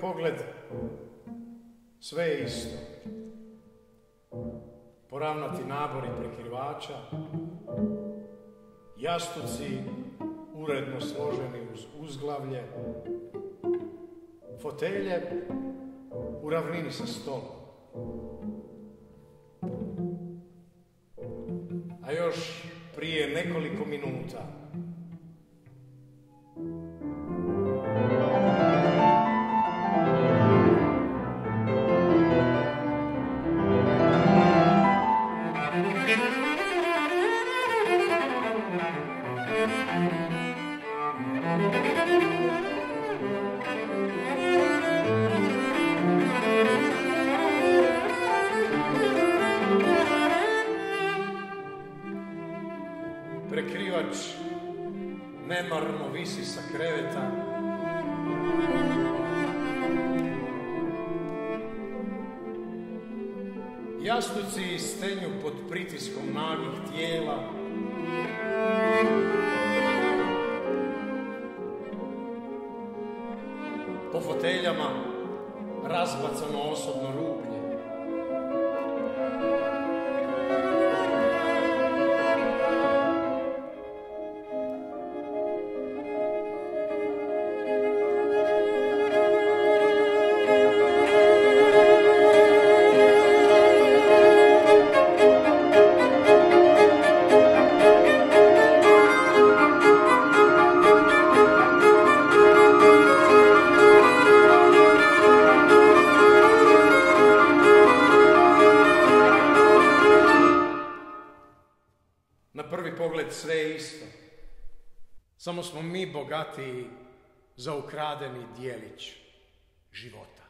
pogled sve je isto. Poravnati nabori prekrivača, jastuci uredno složeni uz uzglavlje, fotelje u ravnini sa stolom. A još prije nekoliko minuta Prekrivač nemarno visi sa kreveta. Jastuci stenju pod pritiskom nagih tijela. Po foteljama razbacano osobno rublje. Pogled sve je isto. Samo smo mi bogati za ukradeni dijelić života.